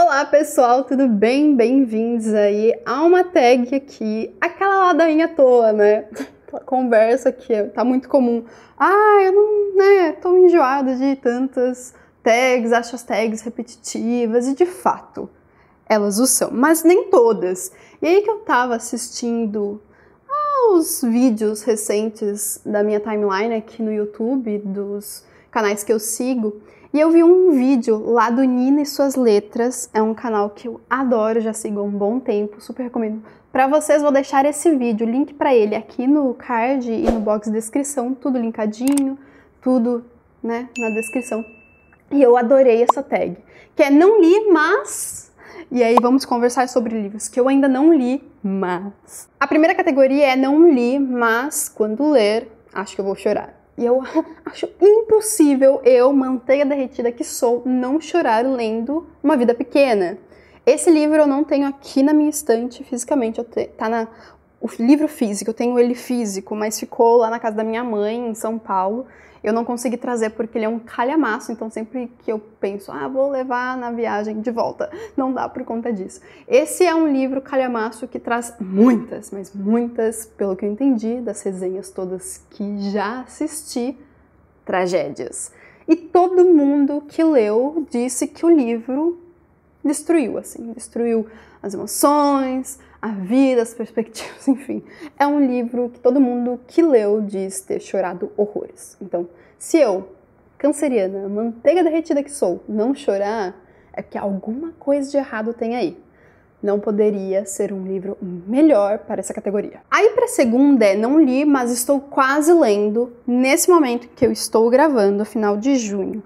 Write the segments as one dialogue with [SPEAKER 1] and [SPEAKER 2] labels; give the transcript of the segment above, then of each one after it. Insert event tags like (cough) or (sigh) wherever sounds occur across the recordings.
[SPEAKER 1] Olá pessoal, tudo bem? Bem-vindos aí a uma tag aqui, aquela ladainha à toa, né? Conversa que tá muito comum. Ah, eu não, né, tô enjoada de tantas tags, acho as tags repetitivas e de fato elas o são, mas nem todas. E aí que eu tava assistindo aos vídeos recentes da minha timeline aqui no YouTube, dos canais que eu sigo, e eu vi um vídeo lá do Nina e Suas Letras, é um canal que eu adoro, já sigo há um bom tempo, super recomendo. Para vocês vou deixar esse vídeo, link para ele aqui no card e no box de descrição, tudo linkadinho, tudo, né, na descrição. E eu adorei essa tag, que é não li, mas e aí vamos conversar sobre livros que eu ainda não li, mas. A primeira categoria é não li, mas quando ler, acho que eu vou chorar. E eu (laughs) acho impossível eu, manteiga derretida que sou, não chorar lendo Uma Vida Pequena. Esse livro eu não tenho aqui na minha estante fisicamente, te, tá na o livro físico, eu tenho ele físico, mas ficou lá na casa da minha mãe, em São Paulo. Eu não consegui trazer porque ele é um calhamaço, então sempre que eu penso, ah, vou levar na viagem de volta, (laughs) não dá por conta disso. Esse é um livro calhamaço que traz muitas, mas muitas, pelo que eu entendi, das resenhas todas que já assisti, tragédias. E todo mundo que leu disse que o livro destruiu, assim, destruiu as emoções, a vida, as perspectivas, (laughs) enfim. É um livro que todo mundo que leu diz ter chorado horrores. Então, se eu, canceriana, manteiga derretida que sou, não chorar, é porque alguma coisa de errado tem aí. Não poderia ser um livro melhor para essa categoria. Aí para a segunda é não li, mas estou quase lendo nesse momento que eu estou gravando, final de junho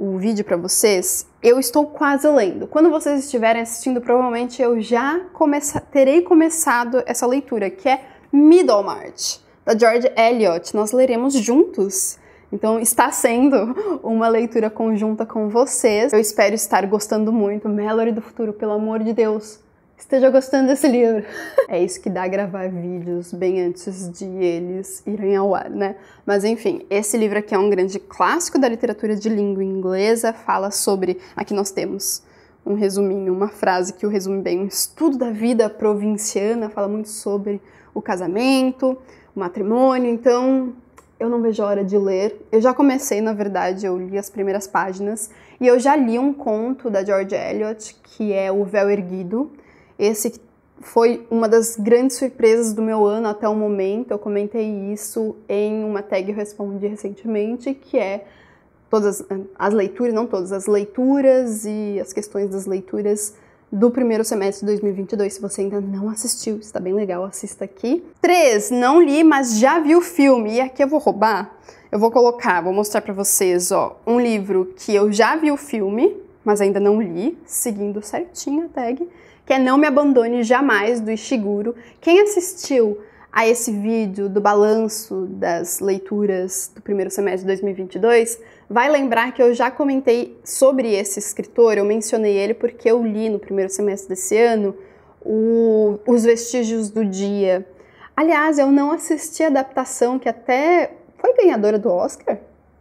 [SPEAKER 1] o vídeo para vocês, eu estou quase lendo. Quando vocês estiverem assistindo, provavelmente eu já começa, terei começado essa leitura, que é Middlemarch, da George Eliot. Nós leremos juntos. Então está sendo uma leitura conjunta com vocês. Eu espero estar gostando muito. Mallory do futuro, pelo amor de Deus, esteja gostando desse livro. (laughs) É isso que dá gravar vídeos bem antes de eles irem ao ar, né? Mas enfim, esse livro aqui é um grande clássico da literatura de língua inglesa, fala sobre. Aqui nós temos um resuminho, uma frase que o resume bem: um estudo da vida provinciana, fala muito sobre o casamento, o matrimônio, então eu não vejo a hora de ler. Eu já comecei, na verdade, eu li as primeiras páginas e eu já li um conto da George Eliot, que é O Véu Erguido. Esse foi uma das grandes surpresas do meu ano até o momento. Eu comentei isso em uma tag respondi recentemente, que é todas as leituras, não todas, as leituras e as questões das leituras do primeiro semestre de 2022. Se você ainda não assistiu, está bem legal, assista aqui. 3. Não li, mas já vi o filme. E aqui eu vou roubar. Eu vou colocar, vou mostrar para vocês, ó, um livro que eu já vi o filme, mas ainda não li, seguindo certinho a tag que é Não Me Abandone Jamais, do Ishiguro. Quem assistiu a esse vídeo do balanço das leituras do primeiro semestre de 2022 vai lembrar que eu já comentei sobre esse escritor, eu mencionei ele porque eu li no primeiro semestre desse ano o, Os Vestígios do Dia. Aliás, eu não assisti a adaptação que até foi ganhadora do Oscar,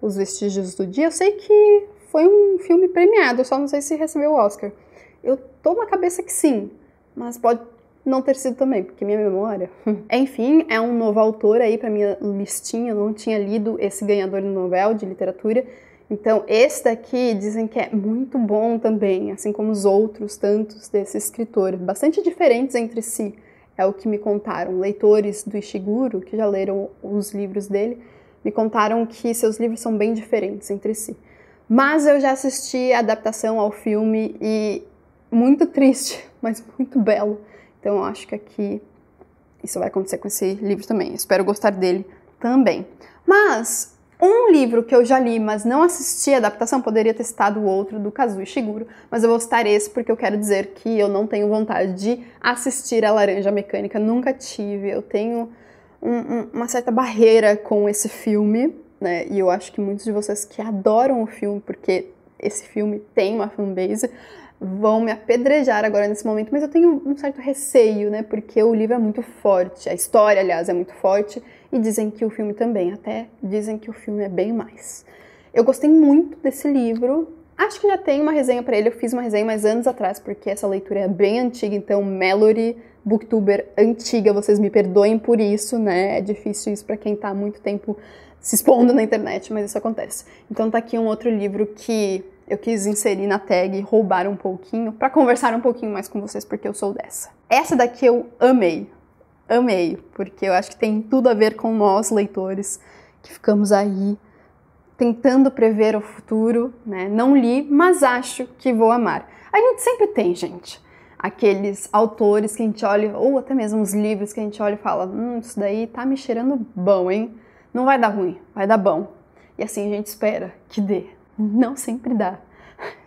[SPEAKER 1] Os Vestígios do Dia. Eu sei que foi um filme premiado, eu só não sei se recebeu o Oscar. Eu tô na cabeça que sim, mas pode não ter sido também, porque minha memória. (laughs) Enfim, é um novo autor aí para minha listinha, eu não tinha lido esse ganhador do Nobel de literatura. Então, esse daqui dizem que é muito bom também, assim como os outros tantos desse escritor, bastante diferentes entre si. É o que me contaram leitores do Ishiguro, que já leram os livros dele, me contaram que seus livros são bem diferentes entre si. Mas eu já assisti a adaptação ao filme e muito triste, (laughs) mas muito belo. Então eu acho que aqui isso vai acontecer com esse livro também. Espero gostar dele também. Mas um livro que eu já li, mas não assisti a adaptação, poderia ter citado o outro do Kazuo Ishiguro, mas eu vou citar esse porque eu quero dizer que eu não tenho vontade de assistir a Laranja Mecânica, nunca tive. Eu tenho um, um, uma certa barreira com esse filme, né? E eu acho que muitos de vocês que adoram o filme, porque esse filme tem uma fanbase, vão me apedrejar agora nesse momento, mas eu tenho um certo receio, né? Porque o livro é muito forte, a história, aliás, é muito forte, e dizem que o filme também, até dizem que o filme é bem mais. Eu gostei muito desse livro, Acho que já tem uma resenha para ele, eu fiz uma resenha mais anos atrás, porque essa leitura é bem antiga, então Mallory, booktuber antiga, vocês me perdoem por isso, né? É difícil isso para quem tá há muito tempo se expondo na internet, mas isso acontece. Então tá aqui um outro livro que eu quis inserir na tag, roubar um pouquinho, para conversar um pouquinho mais com vocês, porque eu sou dessa. Essa daqui eu amei, amei, porque eu acho que tem tudo a ver com nós, leitores, que ficamos aí tentando prever o futuro, né? Não li, mas acho que vou amar. A gente sempre tem, gente, aqueles autores que a gente olha, ou até mesmo os livros que a gente olha e fala: hum, isso daí tá me cheirando bom, hein? Não vai dar ruim, vai dar bom. E assim a gente espera que dê. Não sempre dá.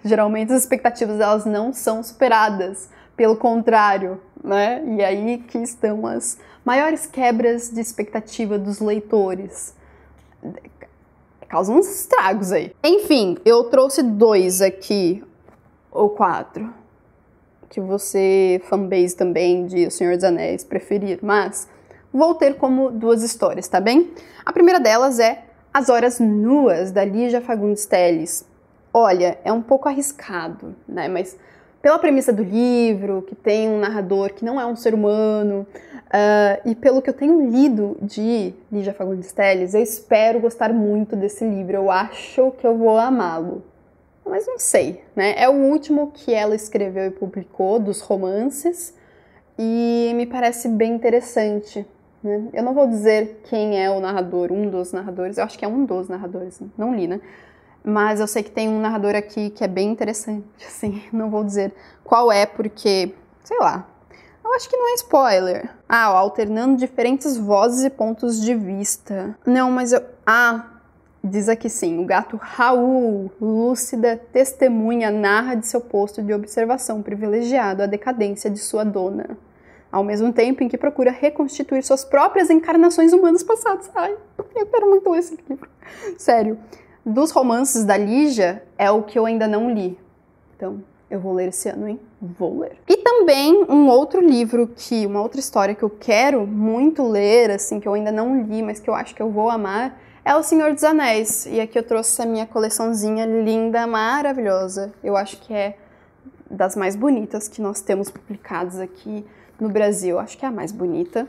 [SPEAKER 1] Geralmente as expectativas elas não são superadas, pelo contrário, né? E aí que estão as maiores quebras de expectativa dos leitores. Causam uns estragos aí. Enfim, eu trouxe dois aqui, ou quatro, que você, fanbase também de O Senhor dos Anéis, preferir, mas vou ter como duas histórias, tá bem? A primeira delas é As Horas Nuas, da Lígia Fagundes Telles. Olha, é um pouco arriscado, né? Mas pela premissa do livro, que tem um narrador que não é um ser humano, uh, e pelo que eu tenho lido de Lígia Fagundes Telles, eu espero gostar muito desse livro. Eu acho que eu vou amá-lo. Mas não sei, né? É o último que ela escreveu e publicou dos romances, e me parece bem interessante. Né? Eu não vou dizer quem é o narrador, um dos narradores, eu acho que é um dos narradores, não li, né? Mas eu sei que tem um narrador aqui que é bem interessante, (laughs) assim, não vou dizer qual é, porque, sei lá, eu acho que não é spoiler. Ah, ó, alternando diferentes vozes e pontos de vista. Não, mas eu. Ah, diz aqui sim. O gato Raul, lúcida, testemunha, narra de seu posto de observação privilegiado a decadência de sua dona ao mesmo tempo em que procura reconstituir suas próprias encarnações humanas passadas. Ai, eu quero muito esse livro. Sério. Dos romances da Lígia, é o que eu ainda não li. Então, eu vou ler esse ano, hein? Vou ler. E também um outro livro que, uma outra história que eu quero muito ler, assim, que eu ainda não li, mas que eu acho que eu vou amar, é O Senhor dos Anéis. E aqui eu trouxe a minha coleçãozinha linda, maravilhosa. Eu acho que é das mais bonitas que nós temos publicadas aqui no Brasil. Acho que é a mais bonita.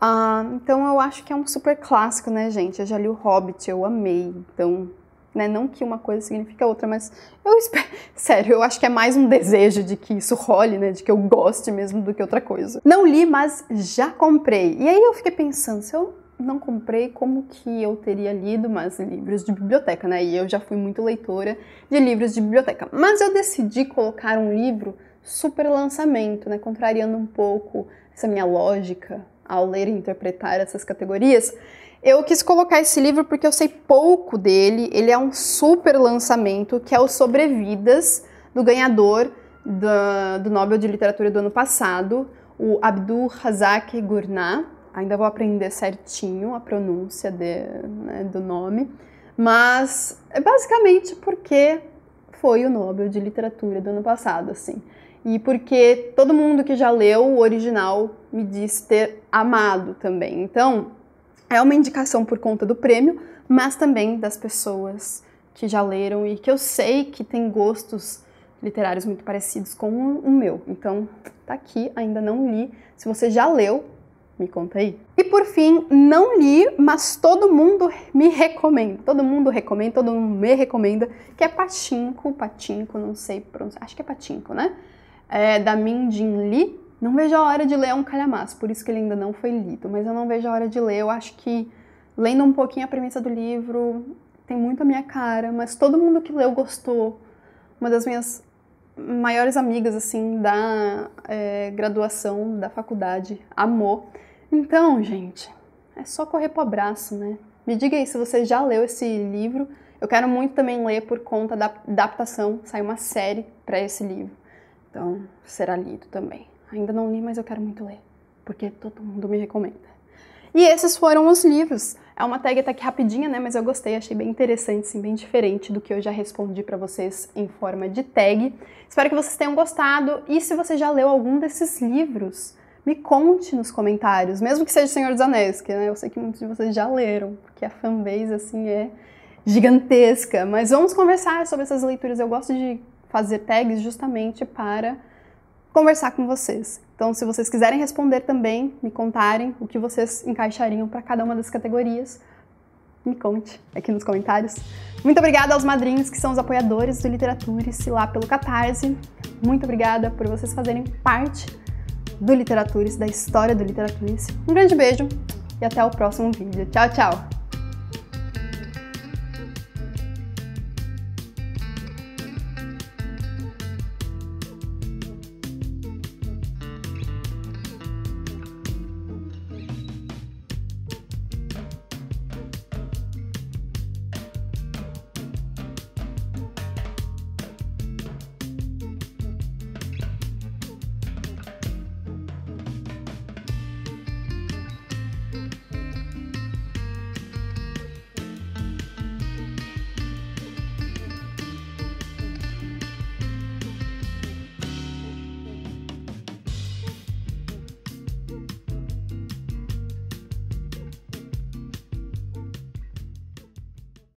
[SPEAKER 1] Ah, então eu acho que é um super clássico, né, gente? Eu já li o Hobbit, eu amei. Então, né, não que uma coisa significa outra, mas eu espero. (laughs) Sério, eu acho que é mais um desejo de que isso role, né? De que eu goste mesmo do que outra coisa. Não li, mas já comprei. E aí eu fiquei pensando, se eu não comprei, como que eu teria lido mais livros de biblioteca, né? E eu já fui muito leitora de livros de biblioteca. Mas eu decidi colocar um livro super lançamento, né? Contrariando um pouco essa minha lógica ao ler e interpretar essas categorias. Eu quis colocar esse livro porque eu sei pouco dele. Ele é um super lançamento que é o Sobrevidas do ganhador do, do Nobel de Literatura do ano passado, o Abdul Razak Gurnah. Ainda vou aprender certinho a pronúncia de, né, do nome, mas é basicamente porque foi o Nobel de Literatura do ano passado, assim e porque todo mundo que já leu o original me disse ter amado também. Então, é uma indicação por conta do prêmio, mas também das pessoas que já leram e que eu sei que tem gostos literários muito parecidos com o meu. Então, tá aqui, ainda não li. Se você já leu, me conta aí. E por fim, não li, mas todo mundo me recomenda. Todo mundo recomenda, todo mundo me recomenda, que é Patinco, Patinco, não sei pronunciar, acho que é Patinco, né? É, da Min Jin Lee. Não vejo a hora de ler um calhamaço, por isso que ele ainda não foi lido, mas eu não vejo a hora de ler. Eu acho que, lendo um pouquinho a premissa do livro, tem muito a minha cara, mas todo mundo que leu gostou. Uma das minhas maiores amigas, assim, da é, graduação, da faculdade, amou. Então, gente, é só correr pro abraço, né? Me diga aí se você já leu esse livro. Eu quero muito também ler por conta da adaptação, sai uma série para esse livro. Então, será lido também. Ainda não li, mas eu quero muito ler, porque todo mundo me recomenda. E esses foram os livros. É uma tag até que rapidinha, né? Mas eu gostei, achei bem interessante, sim, bem diferente do que eu já respondi para vocês em forma de tag. Espero que vocês tenham gostado. E se você já leu algum desses livros, me conte nos comentários, mesmo que seja Senhor dos Anéis, que né, eu sei que muitos de vocês já leram, porque a fanbase, assim, é gigantesca, mas vamos conversar sobre essas leituras. Eu gosto de fazer tags justamente para conversar com vocês. Então, se vocês quiserem responder também, me contarem o que vocês encaixariam para cada uma das categorias, me conte aqui nos comentários. Muito obrigada aos madrinhos que são os apoiadores do Literaturice lá pelo Catarse. Muito obrigada por vocês fazerem parte do Literaturice, da história do Literaturice. Um grande beijo e até o próximo vídeo. Tchau, tchau!